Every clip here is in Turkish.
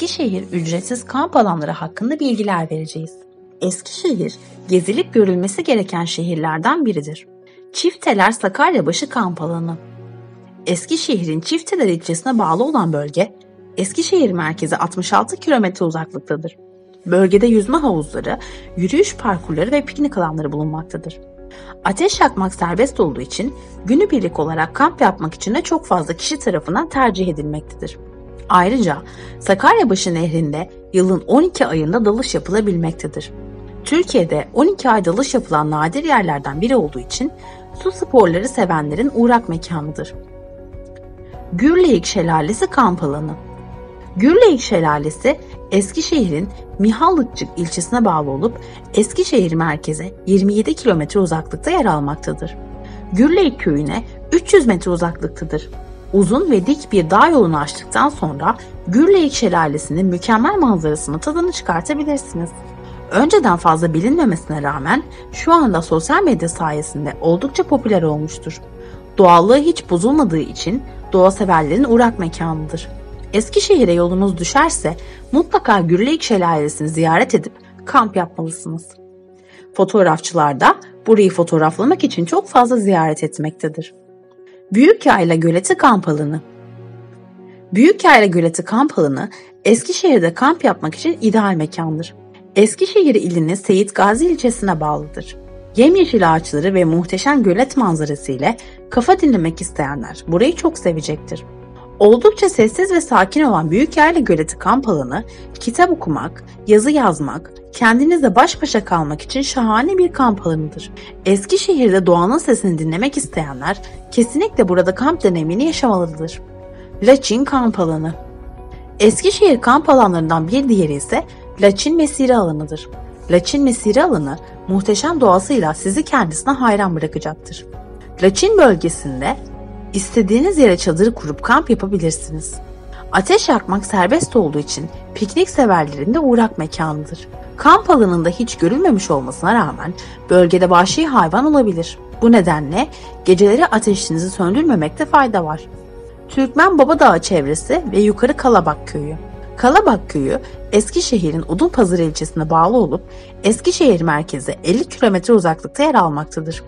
Eskişehir ücretsiz kamp alanları hakkında bilgiler vereceğiz. Eskişehir, gezilip görülmesi gereken şehirlerden biridir. Çifteler Sakaryabaşı kamp alanı. Eskişehir'in Çifteler ilçesine bağlı olan bölge, Eskişehir merkezi 66 kilometre uzaklıktadır. Bölgede yüzme havuzları, yürüyüş parkurları ve piknik alanları bulunmaktadır. Ateş yakmak serbest olduğu için günübirlik olarak kamp yapmak için de çok fazla kişi tarafından tercih edilmektedir. Ayrıca Sakaryabaşı Nehri'nde yılın 12 ayında dalış yapılabilmektedir. Türkiye'de 12 ay dalış yapılan nadir yerlerden biri olduğu için su sporları sevenlerin uğrak mekanıdır. Gürleyik Şelalesi kamp alanı Gürleyik Şelalesi Eskişehir'in Mihallıkçık ilçesine bağlı olup Eskişehir merkeze 27 kilometre uzaklıkta yer almaktadır. Gürleyik köyüne 300 metre uzaklıktadır. Uzun ve dik bir dağ yolunu açtıktan sonra Gürleyik Şelalesi'nin mükemmel manzarasını tadını çıkartabilirsiniz. Önceden fazla bilinmemesine rağmen şu anda sosyal medya sayesinde oldukça popüler olmuştur. Doğallığı hiç bozulmadığı için doğa severlerin uğrak mekanıdır. Eskişehir'e yolunuz düşerse mutlaka Gürleyik Şelalesi'ni ziyaret edip kamp yapmalısınız. Fotoğrafçılar da burayı fotoğraflamak için çok fazla ziyaret etmektedir. Büyük Yayla Göleti Kamp Alanı Büyük Yayla Göleti Kamp Alanı Eskişehir'de kamp yapmak için ideal mekandır. Eskişehir ilinin Seyit Gazi ilçesine bağlıdır. Yemyeşil ağaçları ve muhteşem gölet manzarası ile kafa dinlemek isteyenler burayı çok sevecektir. Oldukça sessiz ve sakin olan Büyük Yayla Göleti kamp alanı, kitap okumak, yazı yazmak, kendinizle baş başa kalmak için şahane bir kamp alanıdır. Eskişehir'de doğanın sesini dinlemek isteyenler kesinlikle burada kamp deneyimini yaşamalıdır. Laçin Kamp Alanı Eskişehir kamp alanlarından bir diğeri ise Laçin Mesire Alanı'dır. Laçin Mesire Alanı muhteşem doğasıyla sizi kendisine hayran bırakacaktır. Laçin bölgesinde istediğiniz yere çadır kurup kamp yapabilirsiniz. Ateş yakmak serbest olduğu için piknik severlerin de uğrak mekanıdır. Kamp alanında hiç görülmemiş olmasına rağmen bölgede vahşi hayvan olabilir. Bu nedenle geceleri ateşinizi söndürmemekte fayda var. Türkmen Babadağ çevresi ve Yukarı Kalabak Köyü. Kalabak Köyü Eskişehir'in Odunpazarı ilçesine bağlı olup Eskişehir merkeze 50 kilometre uzaklıkta yer almaktadır.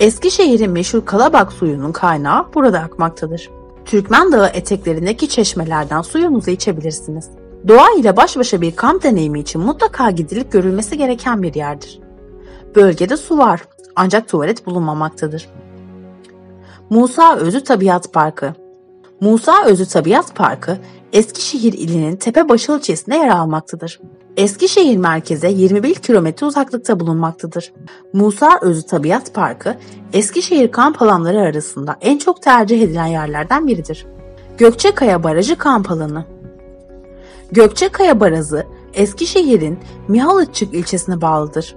Eskişehir'in meşhur Kalabak suyunun kaynağı burada akmaktadır. Türkmen Dağı eteklerindeki çeşmelerden suyunuzu içebilirsiniz. Doğa ile baş başa bir kamp deneyimi için mutlaka gidilip görülmesi gereken bir yerdir. Bölgede su var ancak tuvalet bulunmamaktadır. Musa Özü Tabiat Parkı Musa Özü Tabiat Parkı, Eskişehir ilinin Tepebaşı ilçesinde yer almaktadır. Eskişehir merkeze 21 kilometre uzaklıkta bulunmaktadır. Musa Özü Tabiat Parkı, Eskişehir kamp alanları arasında en çok tercih edilen yerlerden biridir. Gökçekaya Barajı Kamp Alanı Gökçekaya Barajı, Eskişehir'in Mihalıççık ilçesine bağlıdır.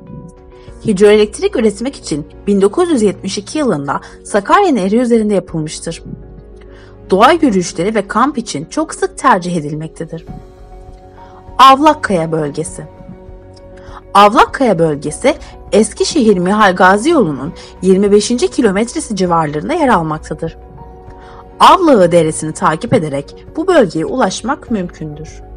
Hidroelektrik üretmek için 1972 yılında Sakarya Nehri üzerinde yapılmıştır doğa yürüyüşleri ve kamp için çok sık tercih edilmektedir. Avlakkaya bölgesi Avlakkaya bölgesi Eskişehir Mihal Gazi yolunun 25. kilometresi civarlarında yer almaktadır. Avlağı Deresi'ni takip ederek bu bölgeye ulaşmak mümkündür.